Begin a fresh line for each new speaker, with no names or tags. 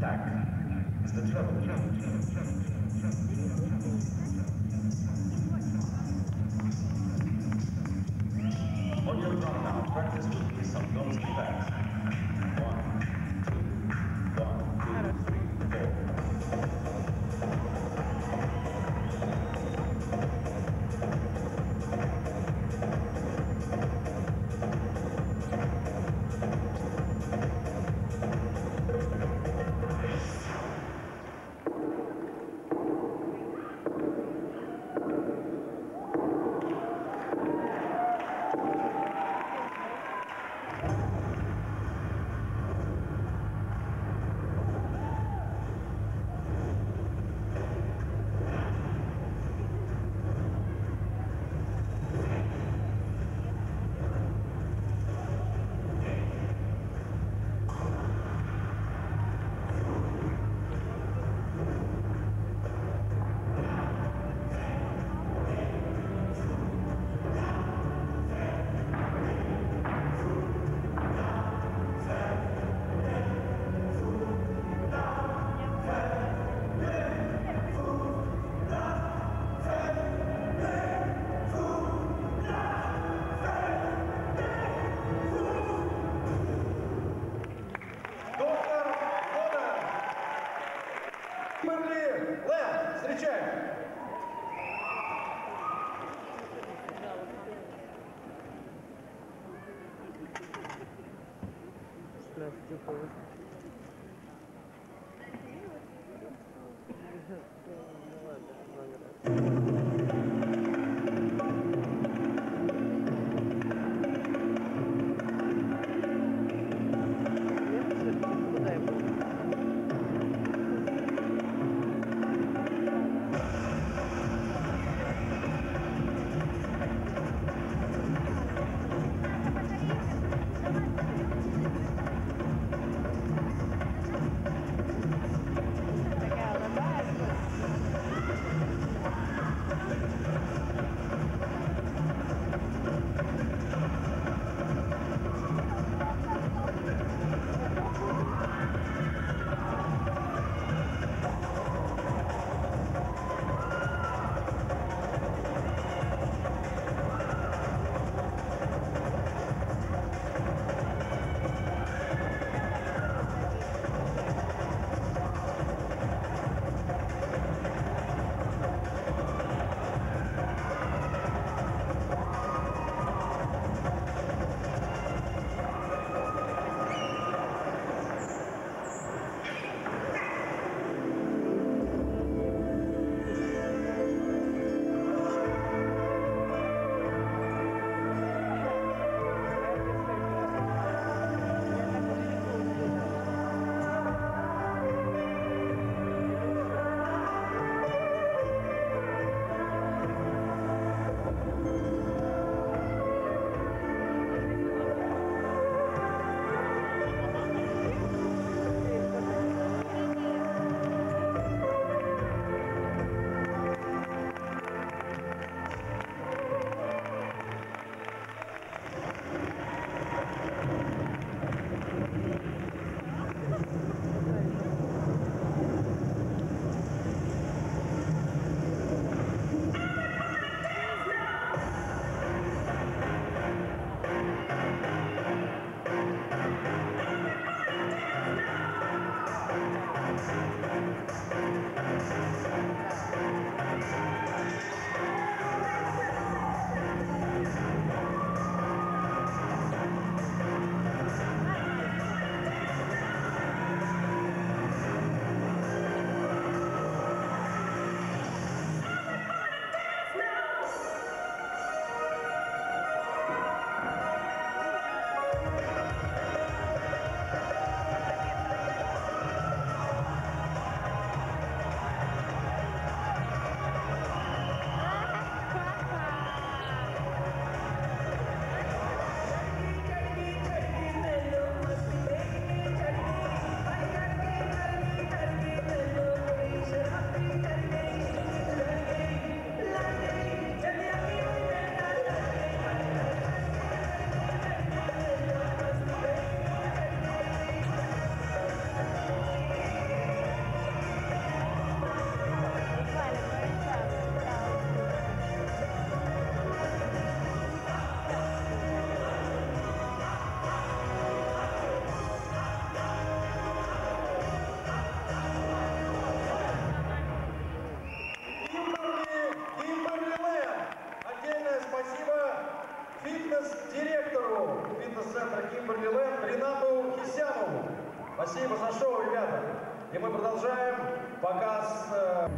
Tak, zdecydowanie. On your ground now, practice with some
non-speed. Кимберли Лэнд, встречаем!
Такая бизнес-директору фитнес-центра Кимберли-Лэнд Ринату Хисямову.
Спасибо за шоу, ребята. И мы продолжаем показ... Э,